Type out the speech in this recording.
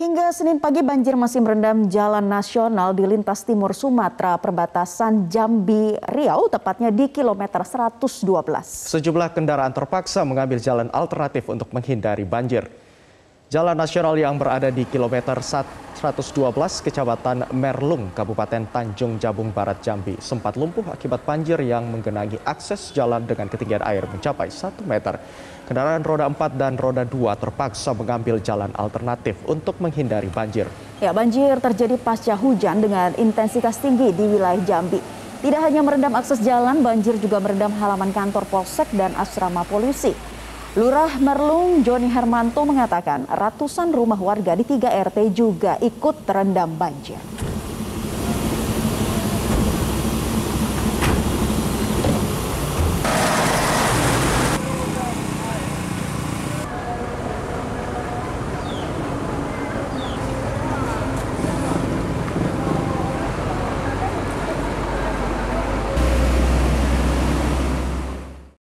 Hingga Senin pagi banjir masih merendam jalan nasional di lintas timur Sumatera perbatasan Jambi Riau tepatnya di kilometer 112. Sejumlah kendaraan terpaksa mengambil jalan alternatif untuk menghindari banjir. Jalan nasional yang berada di kilometer 112 Kecamatan Merlung, Kabupaten Tanjung Jabung Barat, Jambi sempat lumpuh akibat banjir yang menggenangi akses jalan dengan ketinggian air mencapai 1 meter. Kendaraan roda 4 dan roda 2 terpaksa mengambil jalan alternatif untuk menghindari banjir. Ya, banjir terjadi pasca hujan dengan intensitas tinggi di wilayah Jambi. Tidak hanya merendam akses jalan, banjir juga merendam halaman kantor polsek dan asrama polisi. Lurah Merlung Joni Hermanto mengatakan ratusan rumah warga di 3 RT juga ikut terendam banjir.